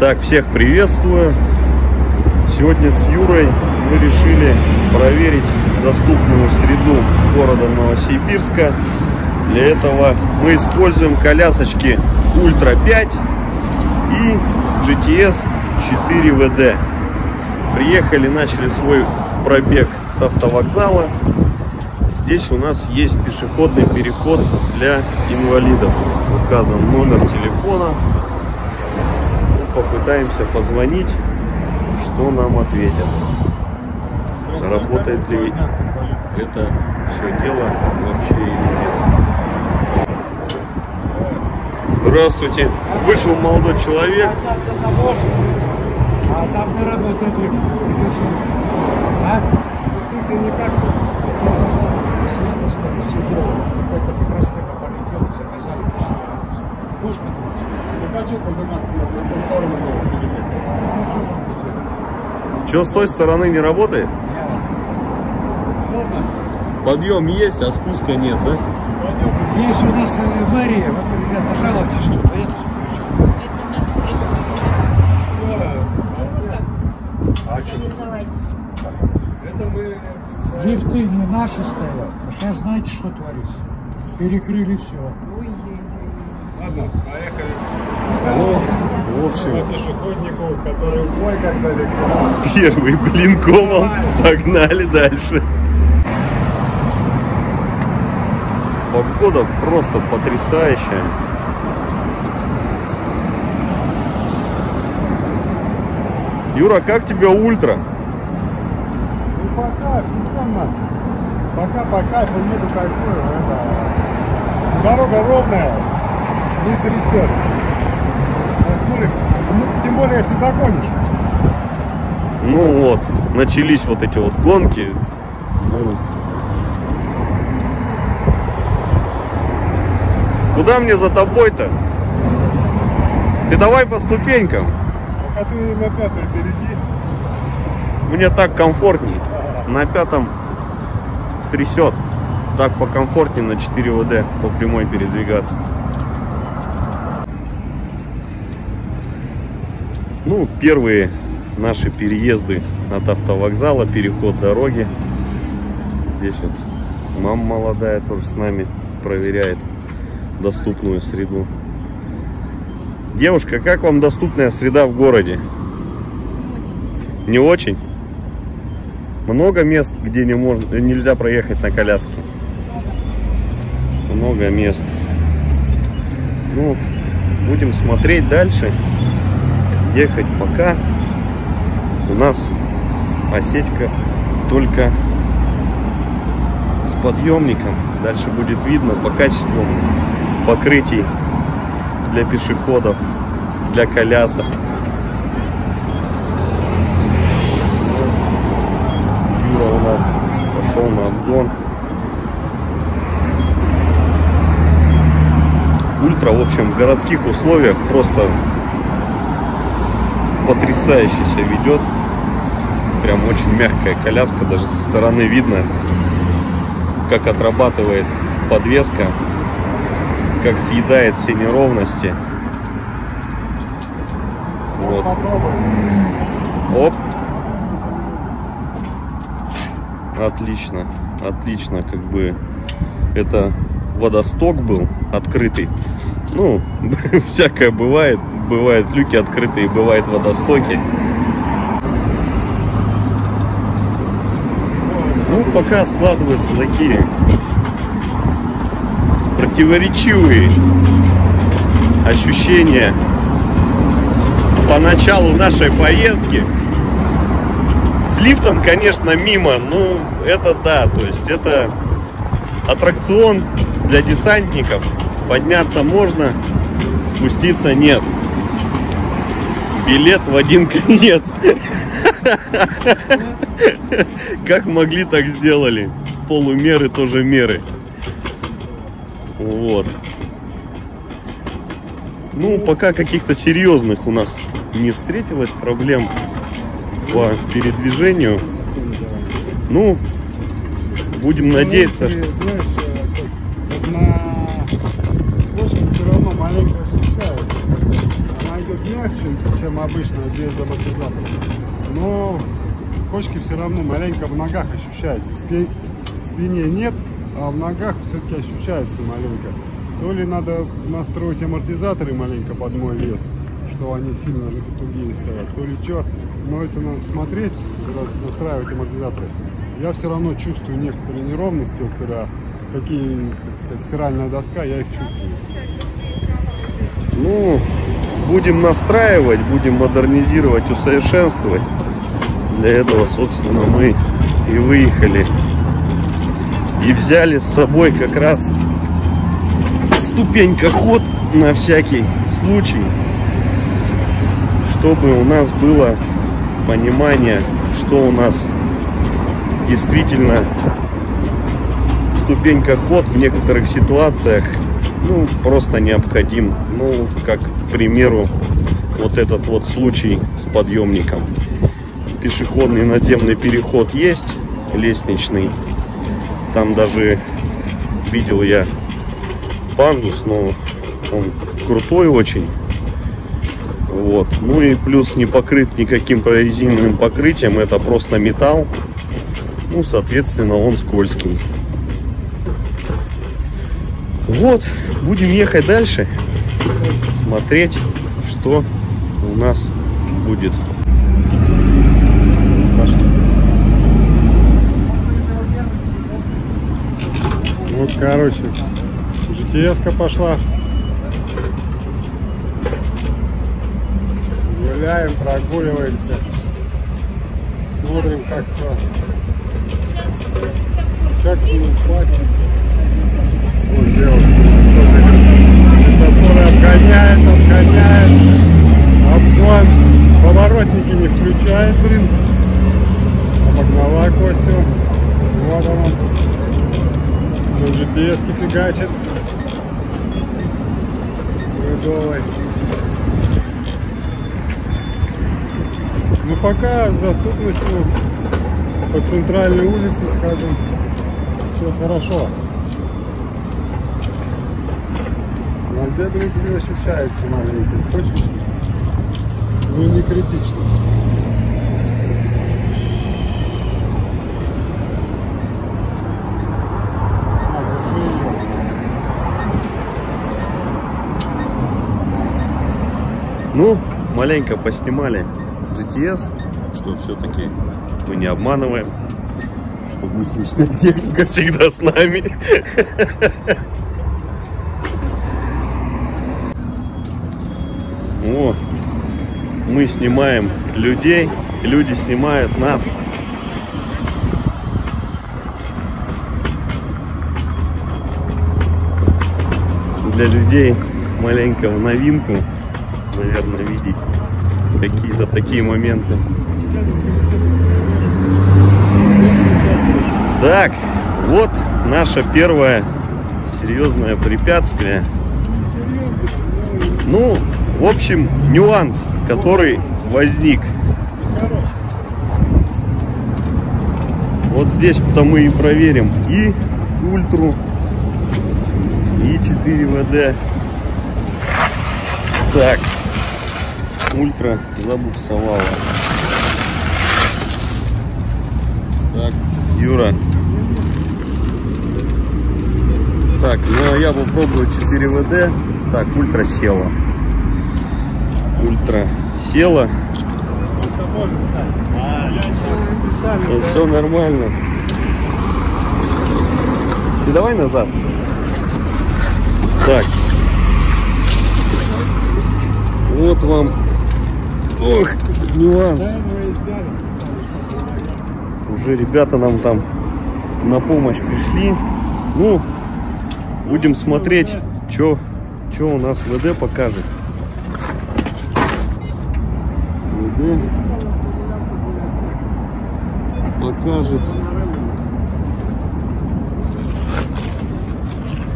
Так, всех приветствую. Сегодня с Юрой мы решили проверить доступную среду города Новосибирска. Для этого мы используем колясочки Ультра 5 и GTS 4 VD. Приехали, начали свой пробег с автовокзала. Здесь у нас есть пешеходный переход для инвалидов. Указан номер телефона. Попытаемся позвонить, что нам ответят. Работает ли это все дело вообще или нет. Здравствуйте. Вышел молодой человек. А там не работает лифт. А? Спуститься никак. Света стали сидела. Какой-то прекрасного полетел, заказали. Пушка. Не хочу подниматься на эту сторону. Что с той стороны не работает? Подъем есть, а спуска нет, да? Есть у нас э, мэрия, вот ребята жалуйтесь тут, а я тут Все. А что? Это мы... Лифты не наши стоят. А сейчас знаете, что творится? Перекрыли все. Ладно, поехали. Ну, в общем, Пешеходнику, который в бой как далеко. первый блин комом. Погнали дальше. Погода просто потрясающая. Юра, как тебе ультра? Ну пока, офигенно. Пока по кайфу еду, кайфую. Это... Дорога ровная, не трясет. Посмотрим. Ну, тем более, если догонишь. Ну вот, начались вот эти вот гонки. Ну. Куда мне за тобой-то? Ты давай по ступенькам. Пока ты на пятой впереди. Мне так комфортней. На пятом трясет. Так покомфортнее на 4 ВД по прямой передвигаться. Ну, первые наши переезды от автовокзала, переход дороги. Здесь вот мама молодая тоже с нами проверяет доступную среду. Девушка, как вам доступная среда в городе? Не очень? Много мест, где не можно, нельзя проехать на коляске. Много мест. Ну, будем смотреть дальше. Ехать пока. У нас осечка только с подъемником. Дальше будет видно по качеству покрытий для пешеходов, для колясок. Юра у нас пошел на обгон. Ультра, в общем, в городских условиях просто потрясающе себя ведет. Прям очень мягкая коляска, даже со стороны видно, как отрабатывает подвеска, как съедает все неровности. Вот. Оп. Отлично, отлично, как бы это водосток был открытый. Ну, всякое бывает. Бывают люки открытые, бывает водостоки. Ну, пока складываются такие противоречивые ощущения по началу нашей поездки. С лифтом, конечно, мимо, ну, это да, то есть это аттракцион для десантников. Подняться можно, спуститься нет. Билет в один конец. Как могли, так сделали. Полумеры тоже меры. Вот. Ну, пока каких-то серьезных у нас не встретилось проблем по передвижению. Ну, будем надеяться, что... чем обычно без амортизатора. Но кочки все равно маленько в ногах ощущается. В спи- в спине нет, а в ногах все-таки ощущается маленько. То ли надо настроить амортизаторы маленько под мой вес, что они сильно тугие стоят, то ли что. Но это надо смотреть, настраивать амортизаторы. Я все равно чувствую некоторые неровности, вот когда какие, как сказать, стиральная доска, я их чувствую. Ну, будем настраивать, будем модернизировать, усовершенствовать. Для этого, собственно, мы и выехали. И взяли с собой как раз ступенька ход на всякий случай, чтобы у нас было понимание, что у нас действительно ступенька ход в некоторых ситуациях ну, просто необходим. Ну, как, к примеру, вот этот вот случай с подъемником. Пешеходный надземный переход есть, лестничный. Там даже видел я пандус, но он крутой очень. Вот. Ну и плюс не покрыт никаким прорезиновым покрытием, это просто металл. Ну, соответственно, он скользкий. Вот, будем ехать дальше, смотреть, что у нас будет. Пошли. Вот, короче, GTS-ка пошла. Гуляем, прогуливаемся. Смотрим, как все. Как ну, пластик. Девушка. Светофоры обгоняет, обгоняет. Обгон. Поворотники не включает, блин. Обогнала Костю. Вот он. Ну, GPS фигачит. Рыдовой. Ну пока с доступностью по центральной улице, скажем, все хорошо. На зебринге ощущается маленький точечки. Ну не критично. Ну, маленько поснимали GTS, что все-таки мы не обманываем, что гусеничная техника всегда с нами. О, мы снимаем людей, люди снимают нас. Для людей маленько новинку, наверное, видеть какие-то такие моменты. Так, вот наше первое серьезное препятствие. Ну, в общем, нюанс, который возник. Вот здесь-то мы и проверим и ультру, и 4 ВД. Так, ультра забуксовала. Так, Юра. Так, ну а я попробую 4 ВД. Так, ультра села. Ультра села. Специально. Ну, все нормально. Ты давай назад. Так. Вот вам. Ох, нюанс. И. Уже ребята нам там на помощь пришли. Ну, будем смотреть, что у нас ВД покажет. ВД покажет.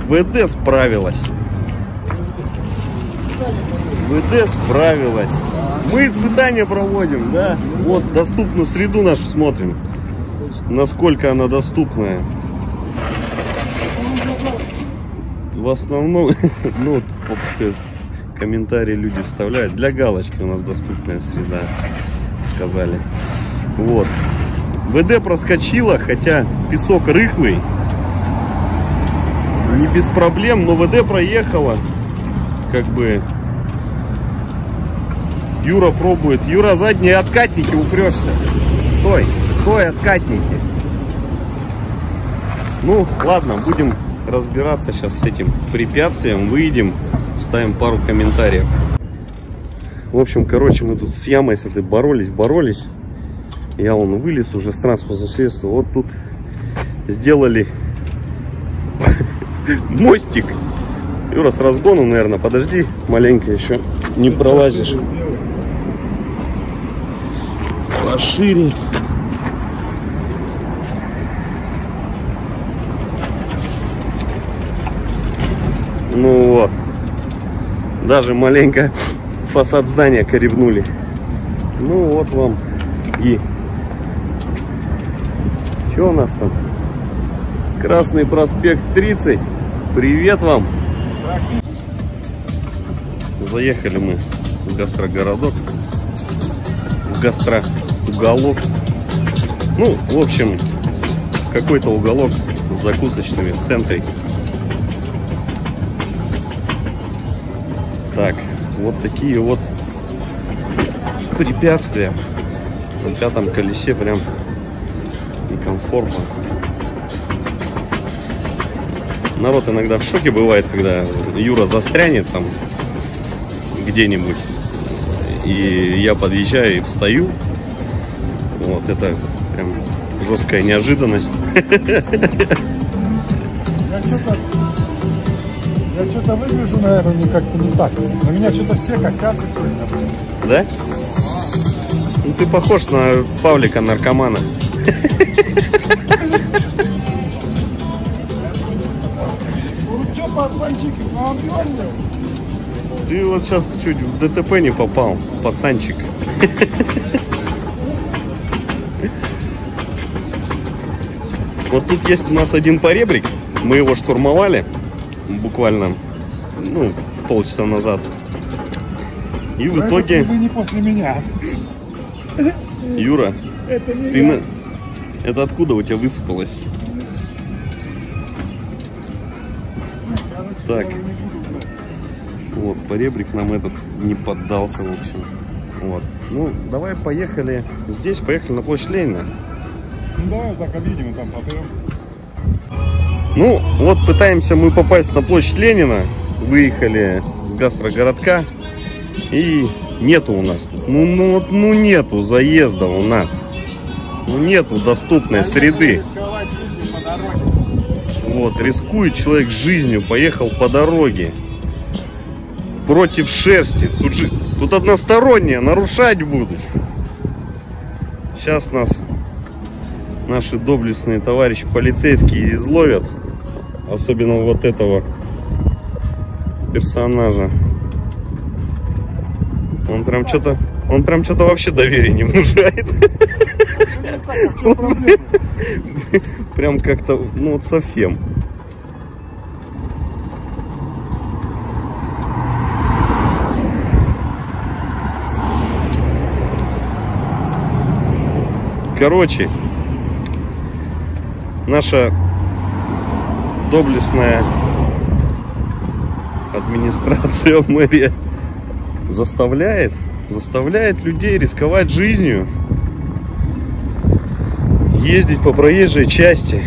ВД справилась. ВД справилась. Мы испытания проводим, да? Вот доступную среду нашу смотрим. Насколько она доступная. В основном, ну, комментарии люди вставляют. Для галочки у нас доступная среда, сказали. Вот. ВД проскочила, хотя песок рыхлый. Не без проблем, но ВД проехала. Как бы Юра пробует. Юра, задние откатники упрешься. Стой, стой, откатники. Ну, ладно, будем разбираться сейчас с этим препятствием. Выйдем, ставим пару комментариев. В общем, короче, мы тут с ямой с этой боролись, боролись. Я он вылез уже с транспортного средства. Вот тут сделали мостик. Юра, с разгону, наверное, подожди маленько еще. Не пролазишь. Пошире. Ну вот. Даже маленько фасад здания коревнули. Ну вот вам и... Что у нас там? Красный проспект 30. Привет вам. Заехали мы в гастрогородок. В гастроуголок. Ну, в общем, какой-то уголок с закусочными в. Так, вот такие вот препятствия. На пятом колесе прям некомфортно. Народ иногда в шоке бывает, когда Юра застрянет там где-нибудь. И я подъезжаю и встаю. Вот это прям жесткая неожиданность. Я что-то выгляжу, наверное, не как-то не так. На меня что-то все косятся сегодня. Да? Ну ты похож на Павлика наркомана. Ну? Ты вот сейчас чуть в ДТП не попал, пацанчик. Вот тут есть у нас один поребрик. Мы его штурмовали буквально ну, полчаса назад. И в итоге, Вы не после меня. Юра, Это не ты я. на... Это откуда у тебя высыпалось? Так. Вот, поребрик нам этот не поддался, в общем. Вот. Ну, давай поехали здесь, поехали на площадь Ленина. Ну давай так объедем и там попрем. Ну, вот пытаемся мы попасть на площадь Ленина. Выехали с гастрогородка. И нету у нас тут. Ну, ну, вот, ну нету заезда у нас. Ну нету доступной среды. По дороге. Вот, рискует человек жизнью, поехал по дороге. Против шерсти. Тут же, тут одностороннее, нарушать будут. Сейчас нас наши доблестные товарищи полицейские изловят. Особенно вот этого персонажа. Он прям что-то, он прям что-то вообще доверия не внушает. Прям как-то, ну вот совсем. Короче, наша доблестная администрация мэрия заставляет, заставляет людей рисковать жизнью ездить по проезжей части.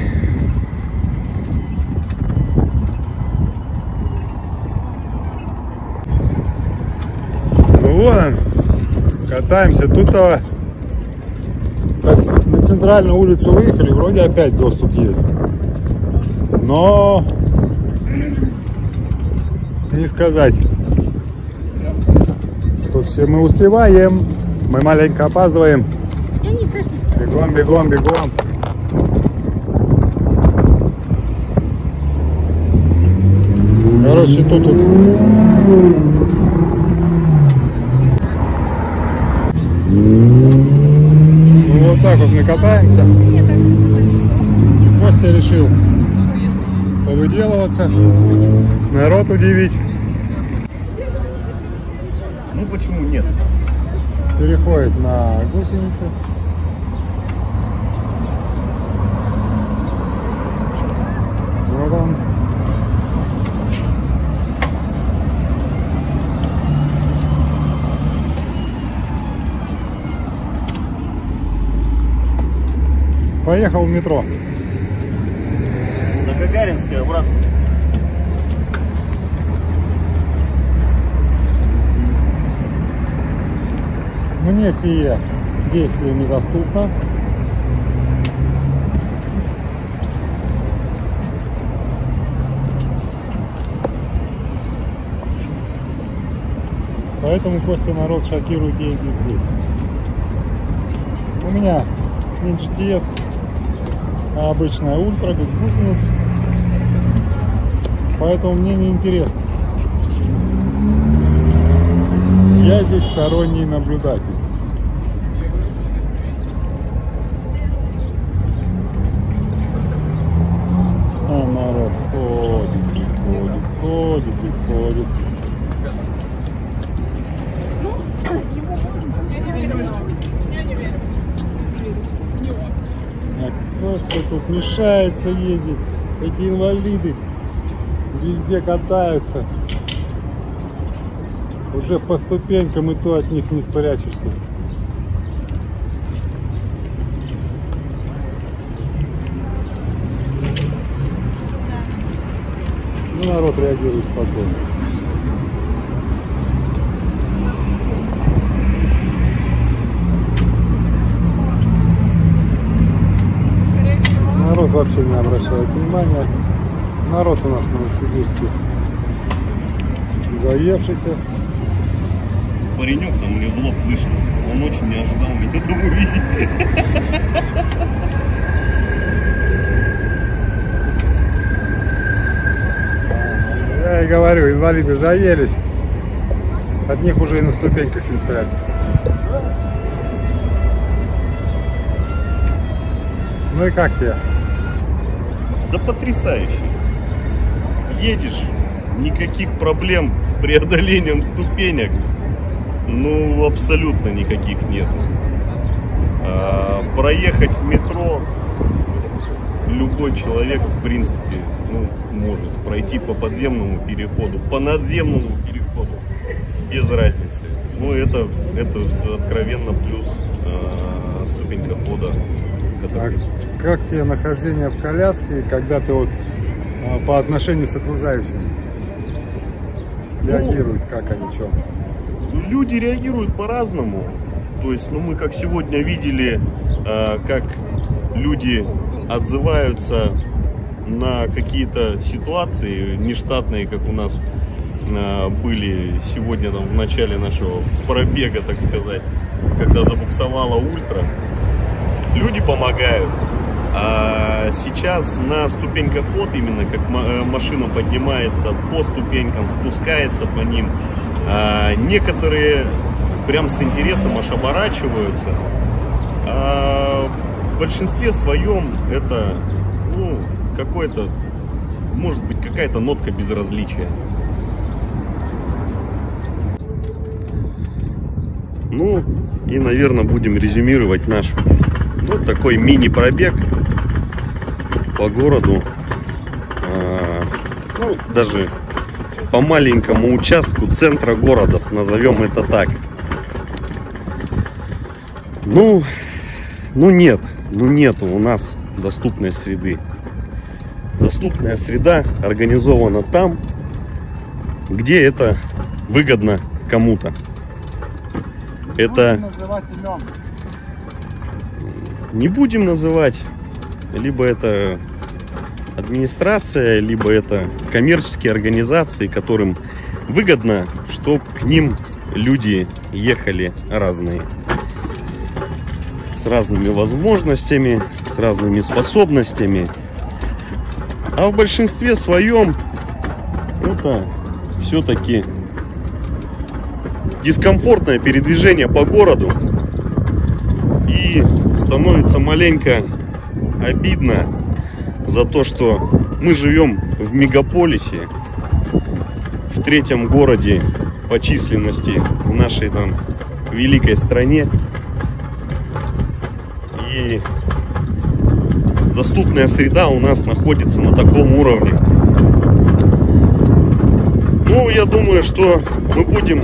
Ну вон, катаемся. Тут а, как на центральную улицу выехали, вроде опять доступ есть. Но не сказать, что все мы успеваем. Мы маленько опаздываем. Бегом, бегом, бегом. Короче, тут тут Ну, вот так вот мы катаемся. Костя решил повыделываться, народ удивить. почему нет? Переходит на гусеницы. Вот он. Поехал в метро. На Гагаринской обратно. Мне сие действие недоступно. Поэтому Костя народ шокирует ездить здесь. У меня Ninja обычная ультра без гусениц. Поэтому мне не интересно. Я здесь сторонний наблюдатель. А народ ходит, ходит, ходит ходит. Костя тут мешается ездить. Эти инвалиды везде катаются. Уже по ступенькам и то от них не спрячешься. Ну, народ реагирует спокойно. Народ вообще не обращает внимания. Народ у нас в Новосибирске заевшийся. Паренек там мне в лоб вышел. Он очень не ожидал меня там увидеть. Я и говорю, инвалиды заелись. От них уже и на ступеньках не спрятаться. Ну и как тебе? Да потрясающе. Едешь, никаких проблем с преодолением ступенек. Ну, абсолютно никаких нет. А, проехать в метро любой человек, в принципе, ну, может пройти по подземному переходу, по надземному переходу, без разницы. Ну, это, это откровенно плюс а, ступенька хода. А который- как тебе нахождение в коляске, когда ты вот а, по отношению с окружающими реагируют, как они, чем? Люди реагируют по-разному. То есть, ну мы как сегодня видели, э, как люди отзываются на какие-то ситуации нештатные, как у нас э, были сегодня там в начале нашего пробега, так сказать, когда забуксовала ультра. Люди помогают. А сейчас на ступеньках ход, именно как э, машина поднимается по ступенькам, спускается по ним, а, некоторые прям с интересом аж оборачиваются. А в большинстве своем это ну, какой-то, может быть, какая-то нотка безразличия. Ну, и, наверное, будем резюмировать наш вот такой мини-пробег по городу. А, ну, даже по маленькому участку центра города, назовем это так. Ну, ну нет, ну нету у нас доступной среды. Доступная среда организована там, где это выгодно кому-то. Это не будем называть, либо это администрация, либо это коммерческие организации, которым выгодно, чтобы к ним люди ехали разные. С разными возможностями, с разными способностями. А в большинстве своем это все-таки дискомфортное передвижение по городу. И становится маленько обидно за то, что мы живем в мегаполисе, в третьем городе по численности в нашей там великой стране. И доступная среда у нас находится на таком уровне. Ну, я думаю, что мы будем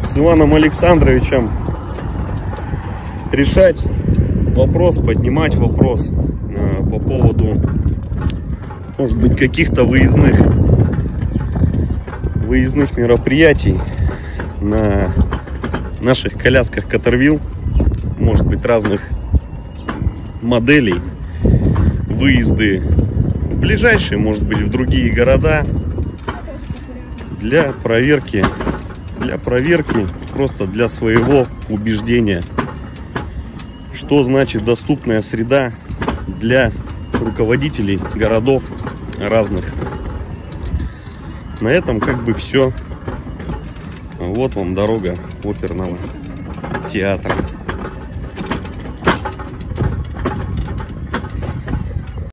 с Иваном Александровичем решать вопрос, поднимать вопрос э, по поводу, может быть, каких-то выездных выездных мероприятий на наших колясках Катервилл, может быть, разных моделей, выезды в ближайшие, может быть, в другие города для проверки, для проверки, просто для своего убеждения, что значит доступная среда для руководителей городов разных. На этом как бы все. Вот вам дорога оперного театра.